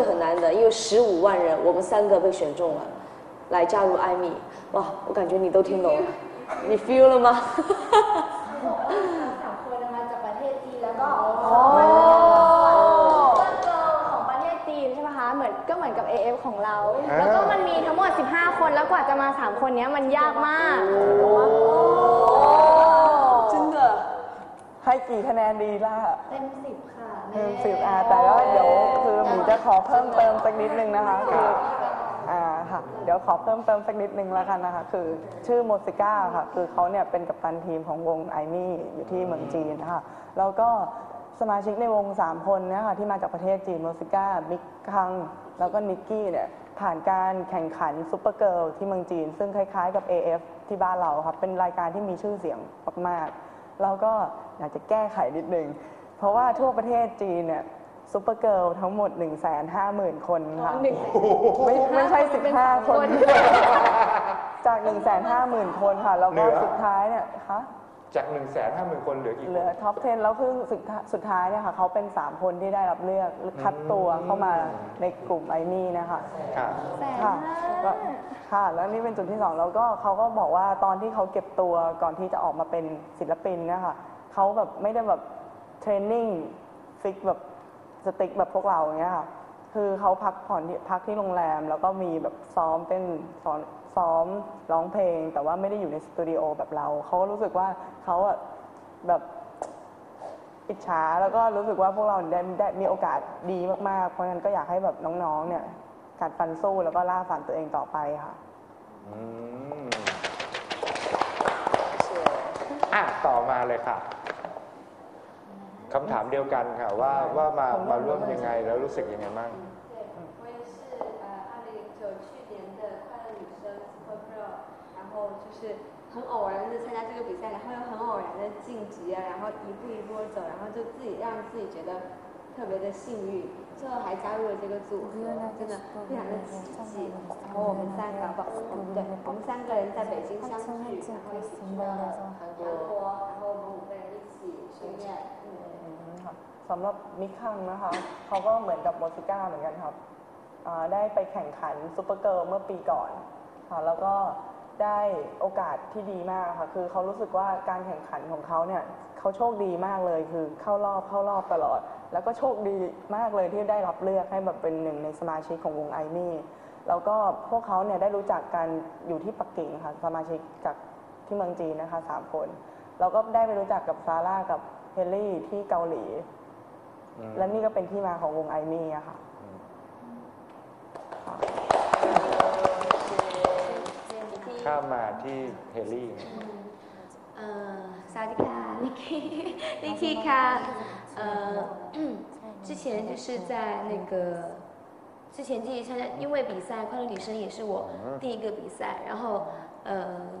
很难得，因为十五万人，我们三个被选中了，来加入艾米。哇，我感觉你都听懂了，你 feel 了吗？ สามคนนะคะจากประเทศจีนแล้วก็ อ๋อ เกิร์ลของประเทศจีนใช่ไหมคะเหมือนก็เหมือนกับ AF ของเรา แล้วก็มันมีทั้งหมด 15 คนแล้วกว่าจะมา 3 คนเนี้ยมันยากมาก 真的。 ให้ กี่คะแนนดีล่ะเต็มสิบค่ะหนึ่งสิบอะแต่ว่าเดี๋ยวคือหมีจะขอเพิ่มเติมสักนิดนึงนะคะคืออ่าค่ะ เดี๋ยวขอเพิ่มเติมสักนิดนึงแล้วกันนะคะ คือชื่อโมซิก้าค่ะ คือเขาเนี่ยเป็นกัปตันทีมของวง IME อยู่ที่เมืองจีนนะคะ แล้วก็สมาชิกในวง 3 คนเนี่ยค่ะที่มาจากประเทศจีนโมซิก้ามิกคัง แล้วก็นิกกี้เนี่ยผ่านการแข่งขัน Super Girl ที่เมืองจีน ซึ่งคล้ายๆกับ AF ที่บ้านเราครับเป็นรายการที่มีชื่อเสียงมากๆแล้วก็ อยากจะแก้ไขนิดนึง เพราะว่าทั่วประเทศจีนเนี่ย Super Girl ทั้งหมด 1 5 0 0 0 0 คนค่ะไม่ไม่ใช่ 15 คน จาก 1 5 0 0 0 0 คนค่ะ แล้วก็เหลือสุดท้ายเนี่ยคะจาก1นึ่งแสนห้าหมื่นคนเหลือกี่เหคลืนอท็เหลือ top 10 แล้วคือสุดท้ายสุดท้ายเนี่ยค่ะเขาเป็น 3 คนที่ได้รับเลือกคัดตัวเข้ามาในกลุ่ม IME นะคะค่ะแสนค่ะห้าก็ค่ะ แล้วนี่เป็นจุดที่สองแล้วก็เขาก็บอกว่าตอนที่เขาเก็บตัวก่อนที่จะออกมาเป็นศิลปินนะคะ เขาแบบไม่ได้แบบ training fix แบบ strict แบบพวกเราอย่างเงี้ยค่ะ คือเขาพักผ่อนที่พักที่โรงแรม แล้วก็มีแบบซ้อมเต้นสอนซ้อมร้องเพลง แต่ว่าไม่ได้อยู่ในสตูดิโอแบบเรา เขาก็รู้สึกว่าเขาอะแบบอิจฉาแล้วก็รู้สึกว่าพวกเราได้ได้มีโอกาสดีมาก ๆ เพราะฉะนั้นก็อยากให้แบบน้องๆ เนี่ยกัดฟันสู้แล้วก็ล่าฝันตัวเองต่อไปค่ะอืมอะต่อมาเลยค่ะ คำถามเดียวกันค่ะ ว่าว่ามามาร่วมยังไงแล้วรู้สึกยังไงบ้าง 我也是呃，二零零九去年的快乐女生 Super Pro，然后就是很偶然的参加这个比赛，然后又很偶然的晋级啊，然后一步一波走，然后就自己让自己觉得特别的幸运，最后还加入了这个组合，真的非常的奇迹。然后我们三个不，我们对，我们三个人在北京相聚，然后一起去了韩国，然后我们五个人 สี่หครับสำหรับมิคังนะคะเขาก็เหมือนกับโมซิก้าเหมือนกันครับได้ไปแข่งขัน Super Girl เมื่อปีก่อนค่ะแล้วก็ได้โอกาสที่ดีมากค่ะ คือเขารู้สึกว่าการแข่งขันของเขาเนี่ยเขาโชคดีมากเลยคือเข้ารอบเข้ารอบตลอด แล้วก็โชคดีมากเลยที่ได้รับเลือกให้แบบเป็นหนึ่งในสมาชิกของวงไอมี่แล้วก็พวกเขาเนี่ยได้รู้จักกันอยู่ที่ปักกิ่งค่ะสมาชิกจากที่เมืองจีนนะคะสามคน เราก็ได้ไปรู้จักกับซาร่ากับเฮลลี่ที่เกาหลี อืม และนี่ก็เป็นที่มาของวงไอมี่อะค่ะ ข้ามมาที่เฮลี่ 呃，萨瓦迪卡，Niki Niki 卡，呃，之前就是在那个之前自己参加，因为比赛快乐女生也是我第一个比赛，然后呃， นิกกี้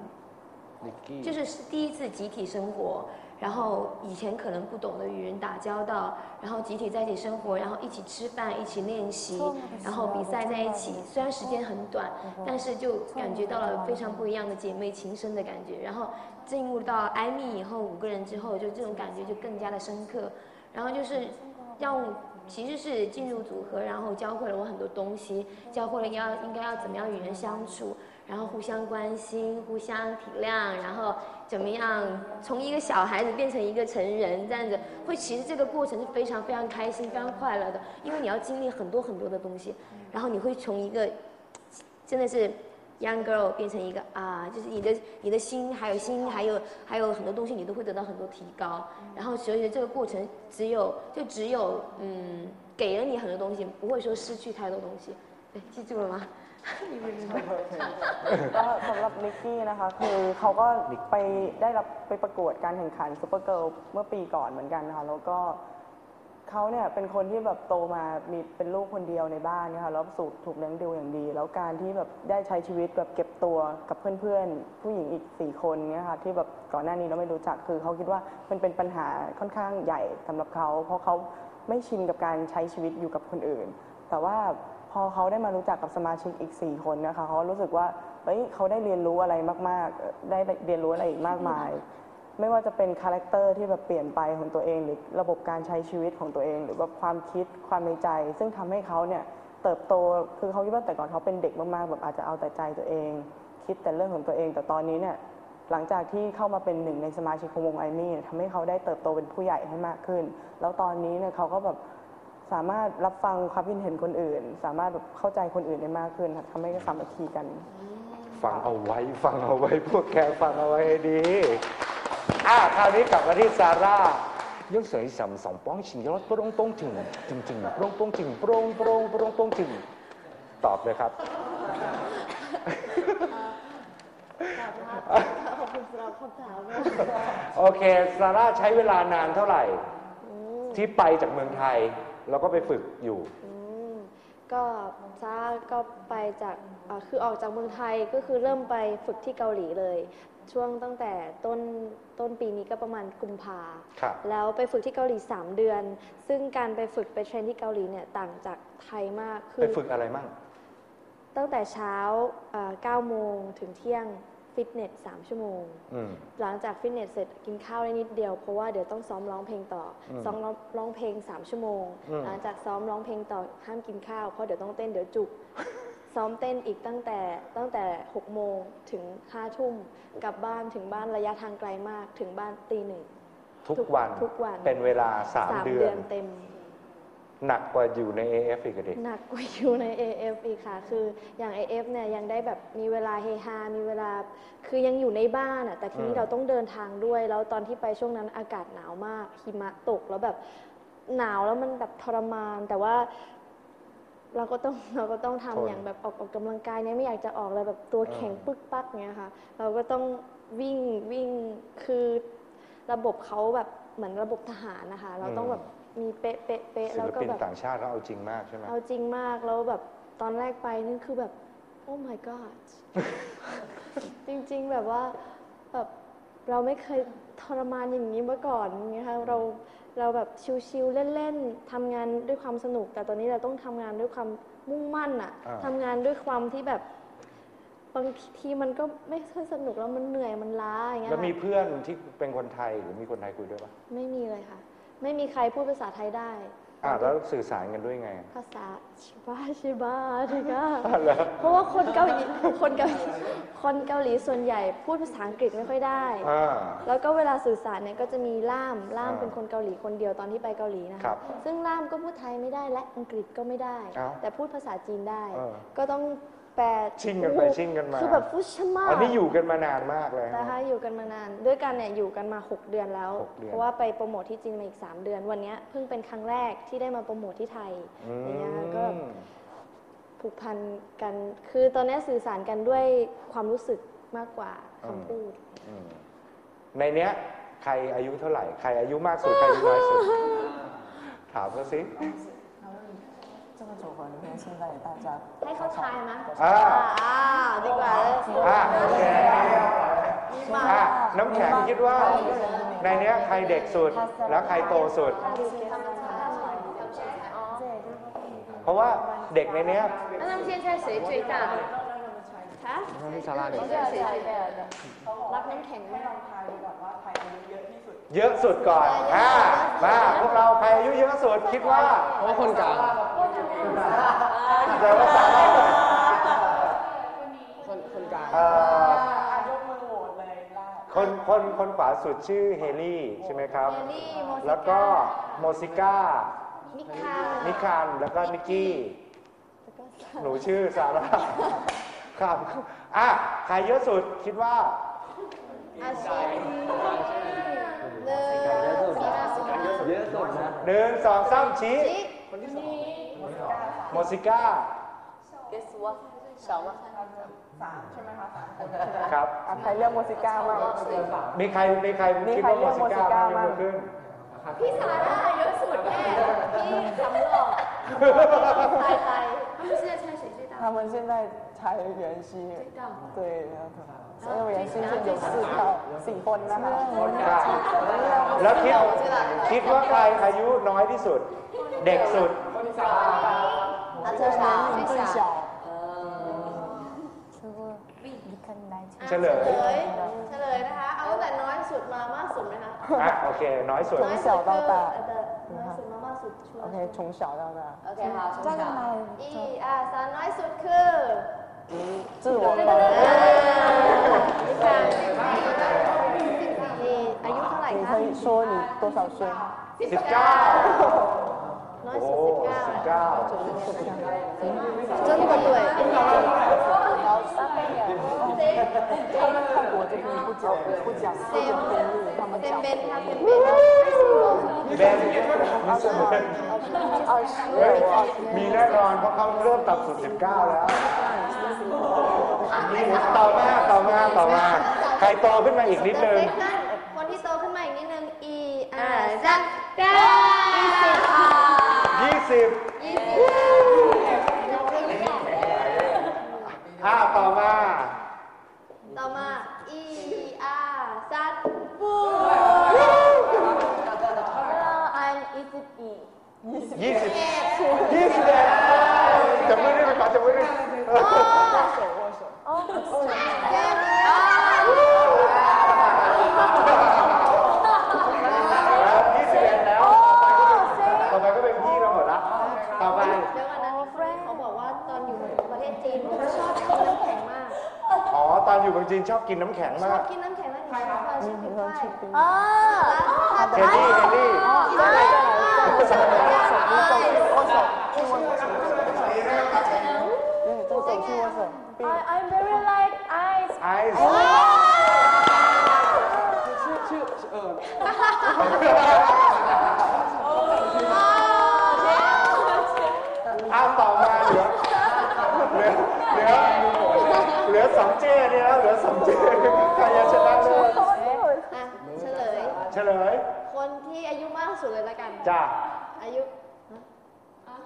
就是是第一次集体生活，然后以前可能不懂得与人打交道，然后集体在一起生活，然后一起吃饭，一起练习，然后比赛在一起。虽然时间很短，但是就感觉到了非常不一样的姐妹情深的感觉。然后进入到艾米以后，五个人之后，就这种感觉就更加的深刻。然后就是让我其实是进入组合，然后教会了我很多东西，教会了要应该要怎么样与人相处，然后互相关心、互相体谅，然后怎么样从一个小孩子变成一个成人，这样子会其实这个过程是非常非常开心、非常快乐的，因为你要经历很多很多的东西，然后你会从一个真的是 young girl 变成一个啊，就是你的你的心还有心还有还有很多东西你都会得到很多提高，然后所以这个过程只有就只有嗯给了你很多东西，不会说失去太多东西， เอ๊ะที่จุฬา ก็สำหรับนิกกี้นะคะ คือเขาก็ไปได้รับไปประกวดการแข่งขัน Super Girl เมื่อปีก่อนเหมือนกันนะคะแล้วก็เขาเนี่ยเป็นคนที่แบบโตมามีเป็นลูกคนเดียวในบ้านนะคะแล้วสูกถูกเลี้ยงดูอย่างดี แล้วการที่แบบได้ใช้ชีวิตแบบเก็บตัวกับเพื่อนๆ ผู้หญิงอีก 4 คนเนี่ยค่ะที่แบบก่อนหน้านี้เราไม่รู้จักคือเขาคิดว่ามันเป็นปัญหาค่อนข้างใหญ่สำหรับเขาเพราะเขาไม่ชินกับการใช้ชีวิตอยู่กับคนอื่น แต่ว่า พอเขาได้มารู้จักกับสมาชิกอีก 4 คนนะคะเขารู้สึกว่าเฮ้ยเขาได้เรียนรู้อะไรมากๆ ได้เรียนรู้อะไรอีกมากมาย ไม่ว่าจะเป็น character ที่แบบเปลี่ยนไปของตัวเอง หรือระบบการใช้ชีวิตของตัวเอง หรือว่าความคิดความในใจ ซึ่งทำให้เขาเนี่ยเติบโตคือเขาคิดว่าแต่ก่อนเขาเป็นเด็กมากๆแบบอาจจะเอาแต่ใจตัวเอง คิดแต่เรื่องของตัวเอง แต่ตอนนี้เนี่ยหลังจากที่เข้ามาเป็นหนึ่งในสมาชิกของวง IME ทำให้เขาได้เติบโตเป็นผู้ใหญ่ให้มากขึ้น แล้วตอนนี้เนี่ยเขาก็แบบ สามารถรับฟังความคิดเห็นคนอื่น สามารถแบบเข้าใจคนอื่นได้มากขึ้นค่ะทำให้สามัคคีกัน ฟังเอาไว้ฟังเอาไว้พวกแกฟังเอาไว้ให้ดีอะคราวนี้กลับมาที่ซาร่ายังสวยสำสองป้องชิงยอดปรงป้องถึงจึงจึงปรงป้องจึงปรงปรงปรงป้องจึงตอบเลยครับขอบคุณสำหรับคำถามโอเคซาร่าใช้เวลานานเท่าไหร่ ที่ไปจากเมืองไทย แล้วก็ไปฝึกอยู่ อืมก็ซ่าก็ไปจากอ่าคือออกจากเมืองไทยก็คือเริ่มไปฝึกที่เกาหลีเลย ช่วงตั้งแต่ต้นต้นปีนี้ก็ประมาณกุมภาครับ แล้วไปฝึกที่เกาหลี 3 เดือน ซึ่งการไปฝึกไปเทรนที่เกาหลีเนี่ยต่างจากไทยมาก คืไปฝึกอะไรมั่ง ตั้งแต่เช้าอ่า9โมงถึงเที่ยง ฟิตเนส3ชั่วโมง อืม หลังจากฟิตเนสเสร็จกินข้าวได้นิดเดียวเพราะว่าเดี๋ยวต้องซ้อมร้องเพลงต่ออมซ้อมร้องร้องเพลง3ชั่วโมง อืม หลังจากซ้อมร้องเพลงต่อห้ามกินข้าวเพราะเดี๋ยวต้องเต้นเดี๋ยวจุก ซ้อมเต้นอีกตั้งแต่ตั้งแต่6โมงถึง5ทุ่มกลับบ้านถึงบ้านระยะทางไกลมากถึงบ้านตีหนึ่ง ทุกวันทุกวัน เป็นเวลาสามสามเดือเดือนนเต็ม หนักกว่าอยู่ใน AF อีกอะดิหนักกว่าอยู่ใน AF อีกค่ะ คืออย่าง AF เนี่ยยังได้แบบมีเวลาเฮฮา มีเวลา คือยังอยู่ในบ้านอะแต่ทีอืนี้มเราต้องเดินทางด้วย แล้วตอนที่ไปช่วงนั้นอากาศหนาวมาก หิมะตกแล้วแบบหนาวแล้วมันแบบทรมาน แต่ว่า เราก็ต้องเราก็ต้องทำอย่างแบบออกออกกำลังกายเนี่ยไม่อยากจะออกเลยแบบตัวแข็งปึกปักเงี้ยค่ะ เราก็ต้องวิ่งวิ่งคือระบบเขาแบบ เหมือนระบบทหารนะคะ เราต้องแบบมีเป๊ะเป๊ะเป๊ะศิแล้วลก็ปินแบบ ต่างชาติเขาเอาจริงมากใช่ไหมเอาจริงมากแล้วแบบตอนแรกไปนี่คือแบบ โอ้ my god จริงๆแบบว่าแบบเราไม่เคยทรมานอย่างนี้มาก่อนอย่างเงี้ยค่ะเราเราแบบชิลๆเล่นๆทำงานด้วยความสนุก แต่ตอนนี้เราต้องทำงานด้วยความมุ่งมั่นอะอ่า ทำงานด้วยความที่แบบ บางทีมันก็ไม่ค่อยสนุกแล้วมันเหนื่อยมันล้าอย่างเงี้ยแล้วมีค่ะเพื่อนที่เป็นคนไทยหรือมีคนไทยคุยด้วยปะไม่มีเลยค่ะ ไม่มีใครพูดภาษาไทยได้ อะแล้วสื่อสารกันด้วยไงภาษาชิบาชิบาทีก็อะเหรอเพราะว่าคนเกาหลีคนเกาหลีคนเกาหลีส่วนใหญ่พูดภาษาอังกฤษไม่ค่อยได้ อ่า แล้วก็เวลาสื่อสารเนี่ยก็จะมีล่ามล่ามอ่าเป็นคนเกาหลีคนเดียวตอนที่ไปเกาหลีนะครัคะบซึ่งล่ามก็พูดไทยไม่ได้และอังกฤษก็ไม่ได้ เอ้าแต่พูดภาษาจีนได้ เออ ก็ต้อง แปดชิ่งกันไปชิ่งกันมา คือแบบฟุชมากอันนี้อยู่กันมานานมากเลยนะคะอยู่กันมานาน ด้วยกันเนี่ยอยู่กันมา 6 เดือนแล้วเเพราะว่าไปโปรโมทที่จีนมาอีก 3 เดือน วันเนี้ยเพิ่งเป็นครั้งแรกที่ได้มาโปรโมทที่ไทยอย่างเงี้ยก็ ผูกพันกัน คือตอนนี้สื่อสารกันด้วยความรู้สึกมากกว่าคำพูดในเนี้ย ใครอายุเท่าไหร่ ใครอายุมากสุด ใครอายุน้อยสุด ถามเขาสิ 现在大家 ให้เขาทายไหม อ่า อ่าดีกว่าเลย อ่ะโอเคอ่ะน้ำแข็งคิดว่า ในเนี้ยใครเด็กสุด แล้วใครโตสุด เพราะว่าเด็กในเนี้ย 那他们现在谁最大的？ ฮะ ซาร่าเด็ก รับน้ำแข็งไหม เยอะสุดก่อน อ่า มาพวกเราใครอายุเยอะสุดคิดว่า เพราะว่าคนกลาง แต่ว่าซาร่าคนคนกลางเอ่ออะยกมือโหวตเลยล่าคนคนคนขวาสุดชื่อเฮลี่ใช่ไหมครับ เฮลี่โมซิก้า แล้วก็โมซิก้า มิคานิคานแล้วก็นิกกี้แล้วก็หนูชื่อซาร่าครับอะใครเยอะสุดคิดว่า อาชีพหนึ่งสองสามเยอะสุดนะ หนึ่งสองสามชี้โมซิก้า ครับ อ่ะใครเลือกโมซิก้ามาก มีใครมีใคร มี คิด ใคร ว่าโมซิก้า เรียก บ้าง โมซิก้า ยกมือขึ้น พี่สาร่าเยอะสุดแน่พี่คำหลอกตายตาย 他们现在猜谁最大？他们现在猜袁熙对所以袁熙是有四票สี่คนนะคะ ครับ แล้วคิดคิดว่าใครอายุน้อยที่สุด เด็กสุด 这个年龄最小 เฉลย เฉลยเฉลยนะคะ เอาตั้งแต่น้อยสุดมามากสุดไหมคะ อ่ะ โอเค น้อยสุด 从小到大เออน้อยสุดมามากสุดชัวร์ OK从小到大 โอเค好从小一二 自我对对对你看你อายุเท่าไหร่ 你 คะ 可以说你多少岁？ สิบเก้า น้อย โอ้ สุดสิบเก้า สิบเก้า 真的对，他们泰国这边不讲不讲不讲中日，他们เป็น 讲 เบนค่ะเป็นเบน เบนมิสเบน 二十 เฮ้ย 我二十 มีแน่นอนเพราะเขาเริ่มตัดสุด 19 แล้ว ต่อมาต่อมาต่อมา ใครโตขึ้นมาอีกนิดนึง เล็กขึ้นคนที่โตขึ้นมาอีกนิดนึง อีอาซักเก้ายี่ สิบค่ะ20อ่าต่อมา ต่อมา อีอาซักบู I'm 21 20 21จับมือได้ไหมขอจับมือได้แล้ว21แล้ว ต่อไปก็เป็นพี่เราหมดละ ต่อไป เดี๋ยวก่อนนะเขาบอกว่าตอนอยู่ประเทศจีนผมชอบกินน้ำแข็งมาก อ๋ คนจีนชอบกินน้ำแข็งชอมาบก กินน้ำแข็งนั่นใช่ครับชอบกินด้วยเออเฮนรี่เฮนรี่ I I'm very like ice ไอซ์ ชื่อชื่อเออ เจใครจะชนะเลยอะเฉลย เฉลยคนที่อายุมากสุดเลยละกัน จ้าอายุ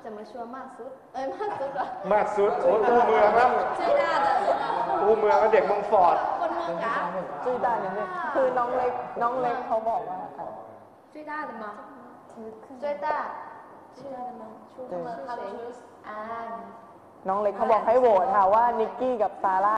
จะมาชัวร์มากสุด เอ้ยมากสุดเหรอมากสุดโอ้ยอู้เมืองแล้วชื่อได้แต่อู้เมืองเด็กมังฟอร์ดคนเมืองกาชื่อด้เนี่ยเนี่ยคือน้องเล็กน้องเล็กเขาบอกว่าอะไรชื่อด้แต่มาชื่อได้ชื่อด้แต่มาชูเมืองคาร์ลชูอ่า น้องเล็กเขาบอกให้โหวตค่ะว่านิกกี้กับซาร่า